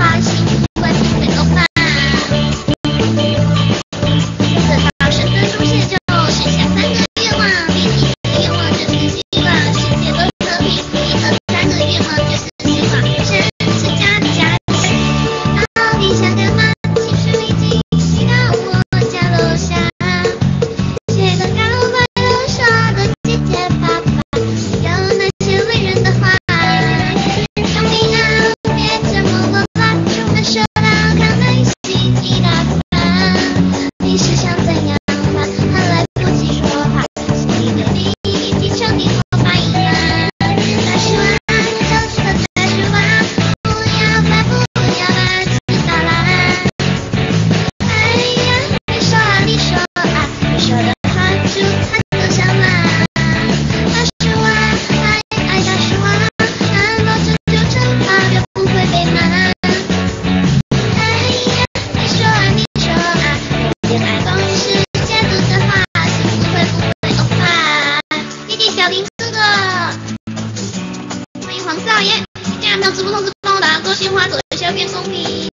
my 小林哥哥，欢迎黄少爷，既然没有直播通知，帮我打个勾心花左下变公屏，么么哒。